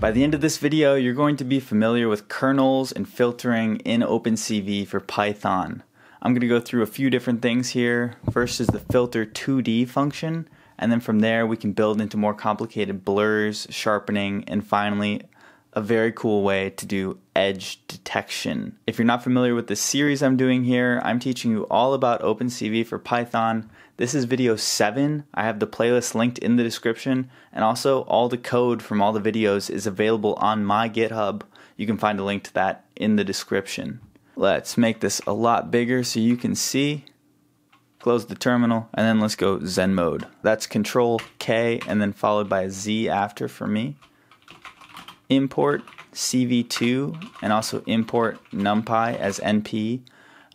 By the end of this video, you're going to be familiar with kernels and filtering in OpenCV for Python. I'm going to go through a few different things here. First is the filter 2D function, and then from there we can build into more complicated blurs, sharpening, and finally a very cool way to do edge detection. If you're not familiar with the series I'm doing here, I'm teaching you all about OpenCV for Python. This is video 7. I have the playlist linked in the description, and also all the code from all the videos is available on my GitHub. You can find a link to that in the description. Let's make this a lot bigger so you can see. Close the terminal, and then let's go Zen mode. That's Control K, and then followed by a Z after for me import CV2 and also import NumPy as NP.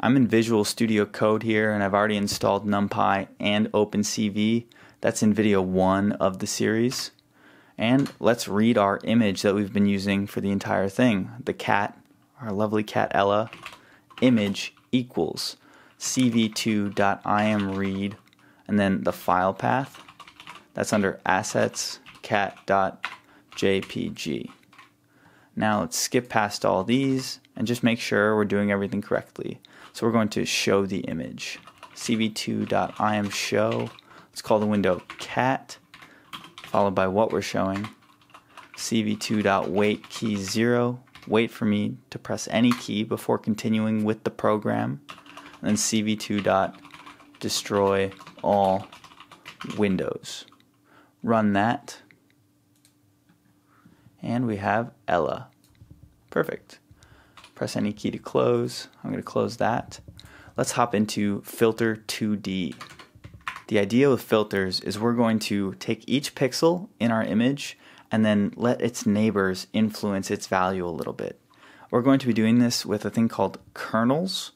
I'm in Visual Studio Code here and I've already installed NumPy and OpenCV. That's in video 1 of the series. And let's read our image that we've been using for the entire thing. The cat, our lovely cat Ella, image equals cv2.imread and then the file path. That's under assets cat.jpg. Now let's skip past all these and just make sure we're doing everything correctly. So we're going to show the image. cv2.imshow. Let's call the window cat, followed by what we're showing. cv2.wait key 0. Wait for me to press any key before continuing with the program. And then cv2.destroy all windows. Run that and we have Ella. Perfect. Press any key to close. I'm going to close that. Let's hop into filter 2D. The idea with filters is we're going to take each pixel in our image and then let its neighbors influence its value a little bit. We're going to be doing this with a thing called kernels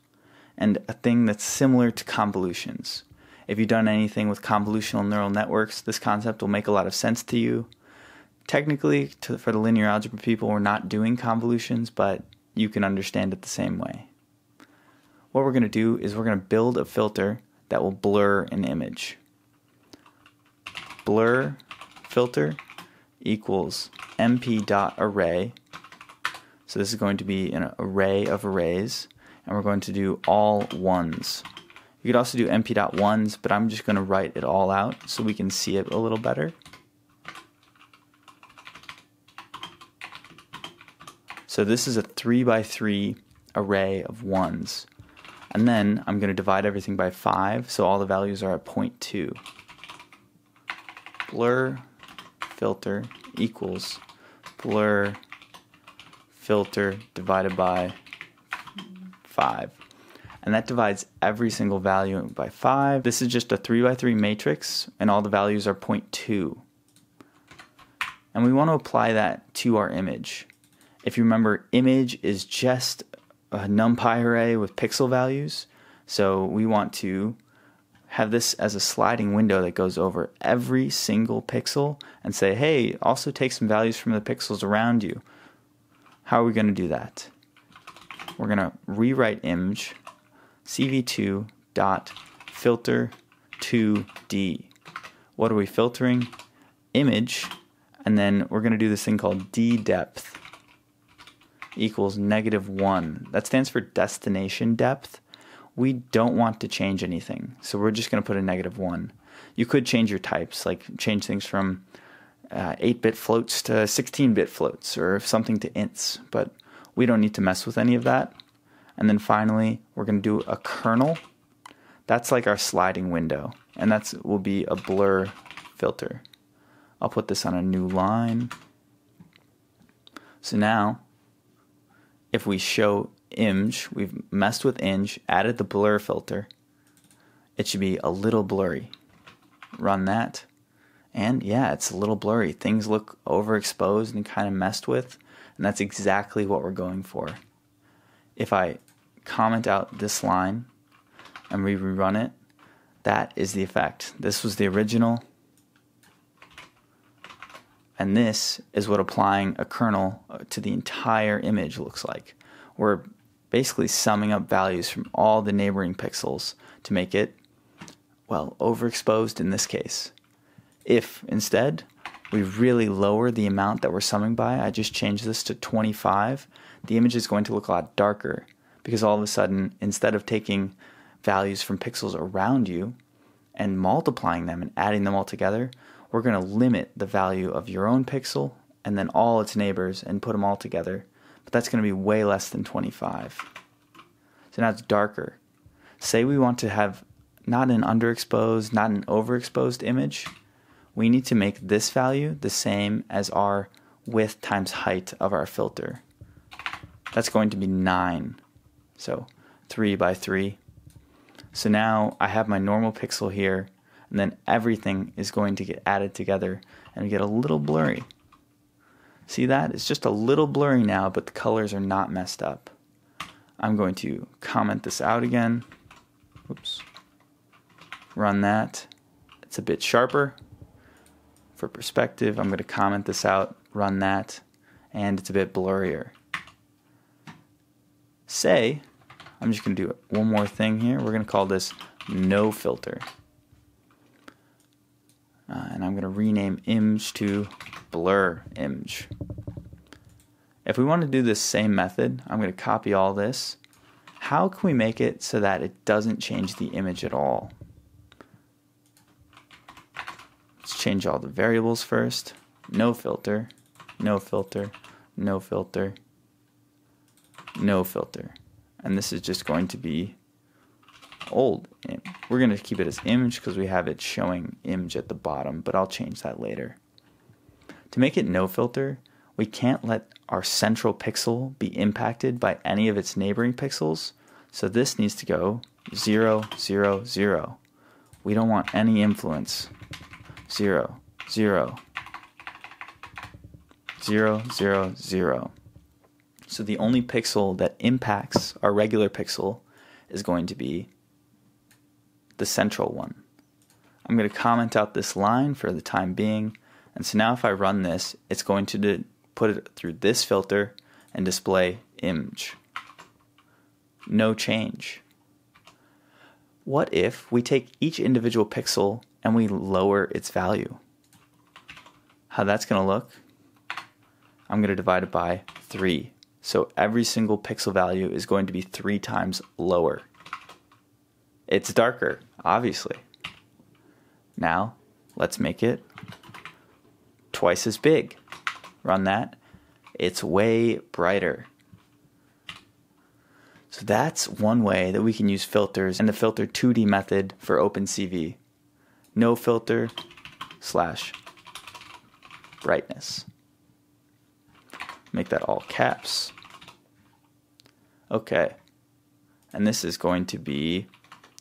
and a thing that's similar to convolutions. If you've done anything with convolutional neural networks, this concept will make a lot of sense to you technically to, for the linear algebra people we're not doing convolutions but you can understand it the same way. What we're going to do is we're going to build a filter that will blur an image. Blur filter equals np.array so this is going to be an array of arrays and we're going to do all ones. You could also do np.ones but I'm just going to write it all out so we can see it a little better So this is a 3 by 3 array of 1s. And then I'm going to divide everything by 5, so all the values are at 0.2. Blur filter equals blur filter divided by 5. And that divides every single value by 5. This is just a 3 by 3 matrix, and all the values are 0.2. And we want to apply that to our image. If you remember, image is just a numpy array with pixel values. So we want to have this as a sliding window that goes over every single pixel and say, hey, also take some values from the pixels around you. How are we going to do that? We're going to rewrite image cv2 dot filter 2d. What are we filtering? Image, and then we're going to do this thing called d depth equals negative 1. That stands for destination depth. We don't want to change anything, so we're just going to put a negative 1. You could change your types, like change things from 8-bit uh, floats to 16-bit floats or something to ints, but we don't need to mess with any of that. And then finally, we're going to do a kernel. That's like our sliding window, and that will be a blur filter. I'll put this on a new line. So now if we show img, we've messed with img, added the blur filter, it should be a little blurry. Run that. And yeah, it's a little blurry. Things look overexposed and kind of messed with, and that's exactly what we're going for. If I comment out this line and we rerun it, that is the effect. This was the original, and this is what applying a kernel uh, to the entire image looks like. We're basically summing up values from all the neighboring pixels to make it, well, overexposed in this case. If instead we really lower the amount that we're summing by, I just changed this to 25, the image is going to look a lot darker because all of a sudden, instead of taking values from pixels around you and multiplying them and adding them all together, we're going to limit the value of your own pixel and then all its neighbors and put them all together. But that's going to be way less than 25. So now it's darker. Say we want to have not an underexposed, not an overexposed image. We need to make this value the same as our width times height of our filter. That's going to be 9. So 3 by 3. So now I have my normal pixel here, and then everything is going to get added together and get a little blurry. See that? It's just a little blurry now, but the colors are not messed up. I'm going to comment this out again. Oops. Run that. It's a bit sharper. For perspective, I'm going to comment this out, run that, and it's a bit blurrier. Say, I'm just going to do one more thing here. We're going to call this no filter. Uh, and I'm going to rename image to blur image. If we want to do this same method, I'm going to copy all this. How can we make it so that it doesn't change the image at all? Let's change all the variables first. No filter, no filter, no filter, no filter. And this is just going to be old. We're going to keep it as image because we have it showing image at the bottom, but I'll change that later. To make it no filter, we can't let our central pixel be impacted by any of its neighboring pixels. So this needs to go 0, 0, 0. We don't want any influence. 0, 0, 0, 0, 0. So the only pixel that impacts our regular pixel is going to be the central one. I'm going to comment out this line for the time being. And so now if I run this, it's going to put it through this filter and display image. No change. What if we take each individual pixel and we lower its value? How that's going to look? I'm going to divide it by 3. So every single pixel value is going to be 3 times lower. It's darker, obviously. Now, let's make it twice as big. Run that. It's way brighter. So that's one way that we can use filters and the filter 2D method for OpenCV. No filter slash brightness. Make that all caps. Okay. And this is going to be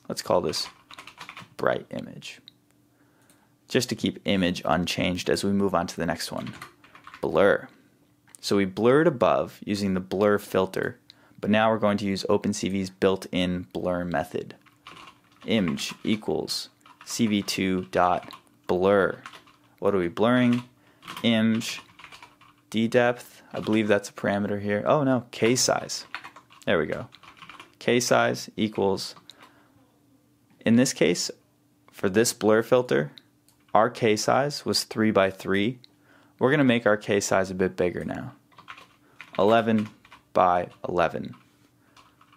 Let's call this bright image. Just to keep image unchanged as we move on to the next one. Blur. So we blurred above using the blur filter, but now we're going to use OpenCV's built-in blur method. Image equals cv2 dot blur. What are we blurring? Image d depth. I believe that's a parameter here. Oh no, k size. There we go. K size equals in this case, for this blur filter, our K size was 3 by 3. We're going to make our K size a bit bigger now. 11 by 11.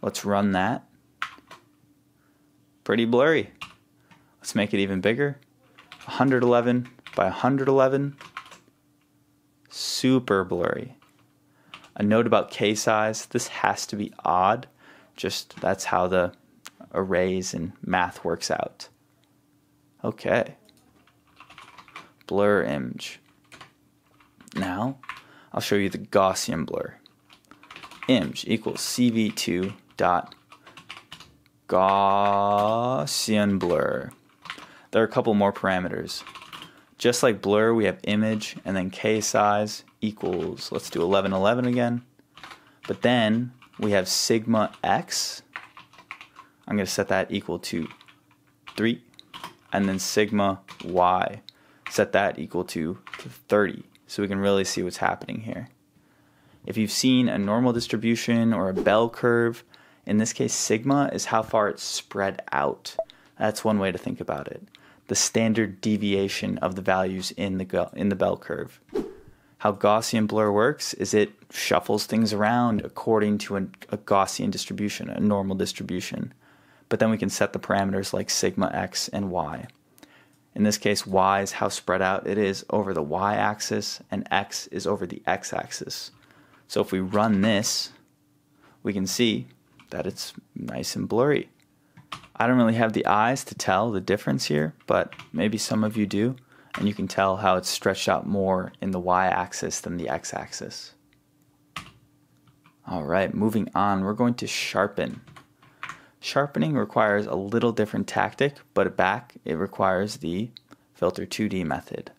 Let's run that. Pretty blurry. Let's make it even bigger. 111 by 111. Super blurry. A note about K size, this has to be odd. Just that's how the arrays and math works out. Okay. Blur image. Now, I'll show you the Gaussian blur. Image equals cv2 dot Gaussian blur. There are a couple more parameters. Just like blur, we have image and then k size equals, let's do 1111 again. But then we have sigma x I'm going to set that equal to 3. And then sigma y, set that equal to 30. So we can really see what's happening here. If you've seen a normal distribution or a bell curve, in this case sigma is how far it's spread out. That's one way to think about it. the standard deviation of the values in the in the bell curve. How Gaussian blur works is it shuffles things around according to a, a Gaussian distribution, a normal distribution. But then we can set the parameters like sigma x and y. In this case, y is how spread out it is over the y axis, and x is over the x axis. So if we run this, we can see that it's nice and blurry. I don't really have the eyes to tell the difference here, but maybe some of you do and you can tell how it's stretched out more in the y-axis than the x-axis. All right, moving on, we're going to sharpen. Sharpening requires a little different tactic, but back it requires the filter 2D method.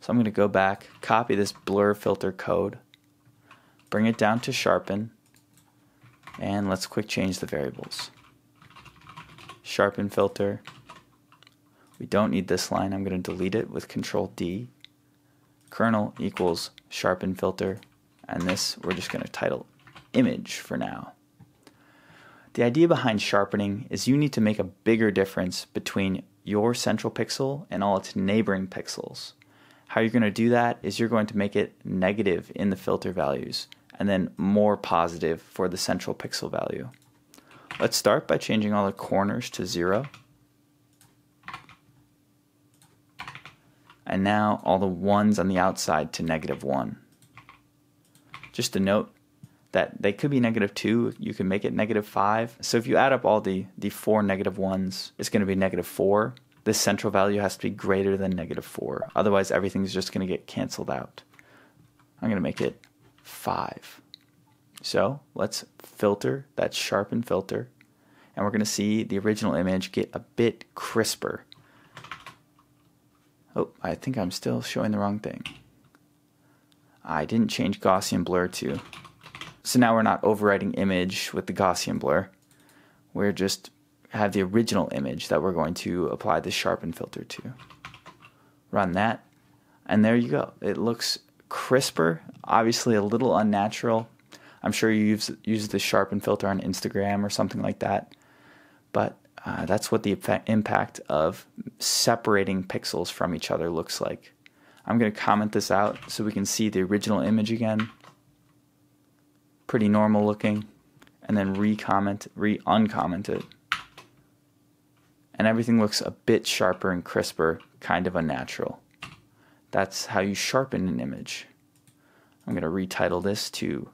So I'm going to go back, copy this blur filter code, bring it down to sharpen, and let's quick change the variables. Sharpen filter, we don't need this line. I'm going to delete it with Control D. Kernel equals sharpen filter. And this we're just going to title image for now. The idea behind sharpening is you need to make a bigger difference between your central pixel and all its neighboring pixels. How you're going to do that is you're going to make it negative in the filter values and then more positive for the central pixel value. Let's start by changing all the corners to zero. and now all the ones on the outside to negative 1. Just a note that they could be negative 2, you can make it negative 5. So if you add up all the, the four negative ones, it's going to be negative 4. This central value has to be greater than negative 4. Otherwise, everything's just going to get canceled out. I'm going to make it 5. So let's filter that sharpen filter, and we're going to see the original image get a bit crisper Oh, I think I'm still showing the wrong thing. I didn't change Gaussian blur to. So now we're not overwriting image with the Gaussian blur. We're just have the original image that we're going to apply the sharpen filter to. Run that, and there you go. It looks crisper, obviously a little unnatural. I'm sure you use, use the sharpen filter on Instagram or something like that, but uh, that's what the impact of separating pixels from each other looks like. I'm going to comment this out so we can see the original image again. Pretty normal looking. And then re-comment, re-uncomment it. And everything looks a bit sharper and crisper, kind of unnatural. That's how you sharpen an image. I'm going to retitle this to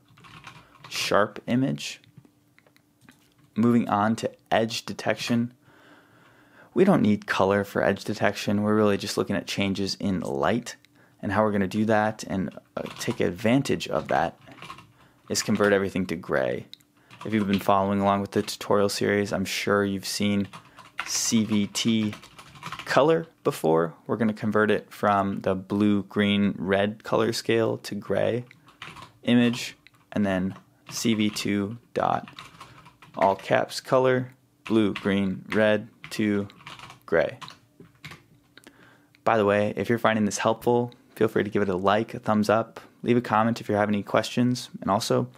sharp image moving on to edge detection. We don't need color for edge detection. We're really just looking at changes in light. And how we're going to do that and uh, take advantage of that is convert everything to gray. If you've been following along with the tutorial series, I'm sure you've seen CVT color before. We're going to convert it from the blue, green, red color scale to gray image and then CV2 dot all caps color, blue, green, red to gray. By the way, if you're finding this helpful, feel free to give it a like, a thumbs up, leave a comment if you have any questions, and also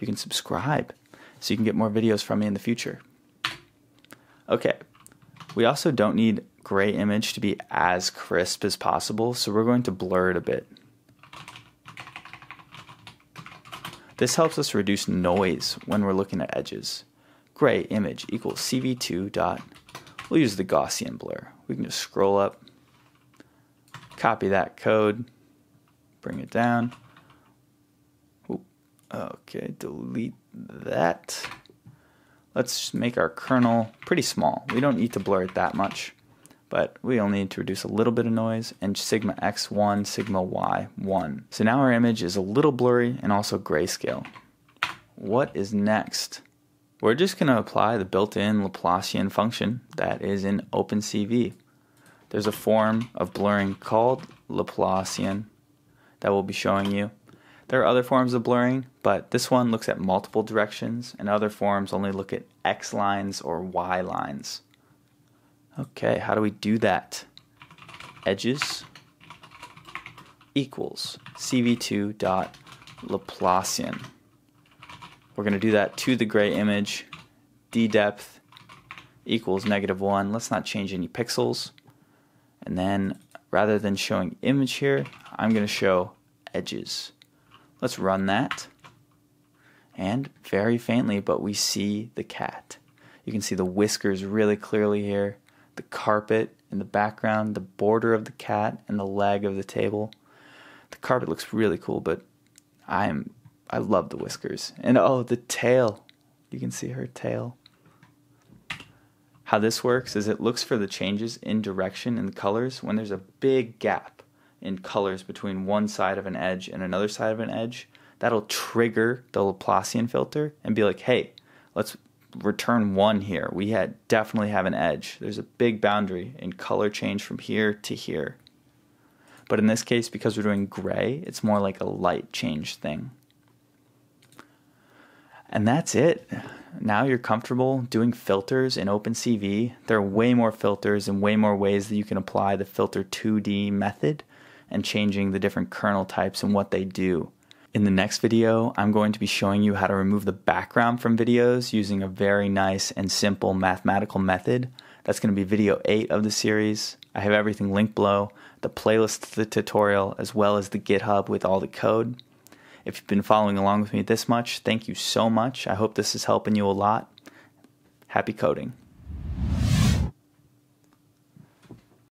you can subscribe so you can get more videos from me in the future. Okay, we also don't need gray image to be as crisp as possible, so we're going to blur it a bit. This helps us reduce noise when we're looking at edges gray image equals CV2 dot, we'll use the Gaussian blur. We can just scroll up, copy that code, bring it down. okay, delete that. Let's make our kernel pretty small. We don't need to blur it that much, but we only need to reduce a little bit of noise and sigma x1, sigma y1. So now our image is a little blurry and also grayscale. What is next? We're just going to apply the built-in Laplacian function that is in OpenCV. There's a form of blurring called Laplacian that we'll be showing you. There are other forms of blurring, but this one looks at multiple directions, and other forms only look at x lines or y lines. Okay, how do we do that? Edges equals cv2 dot Laplacian. We're going to do that to the gray image. D depth equals negative 1. Let's not change any pixels. And then rather than showing image here, I'm going to show edges. Let's run that. And very faintly, but we see the cat. You can see the whiskers really clearly here, the carpet in the background, the border of the cat, and the leg of the table. The carpet looks really cool, but I am I love the whiskers. And oh, the tail. You can see her tail. How this works is it looks for the changes in direction in the colors when there's a big gap in colors between one side of an edge and another side of an edge. That'll trigger the Laplacian filter and be like, hey, let's return one here. We had definitely have an edge. There's a big boundary in color change from here to here. But in this case, because we're doing gray, it's more like a light change thing. And that's it. Now you're comfortable doing filters in OpenCV. There are way more filters and way more ways that you can apply the filter 2D method and changing the different kernel types and what they do. In the next video, I'm going to be showing you how to remove the background from videos using a very nice and simple mathematical method. That's going to be video 8 of the series. I have everything linked below, the playlist to the tutorial, as well as the GitHub with all the code. If you've been following along with me this much, thank you so much. I hope this is helping you a lot. Happy coding.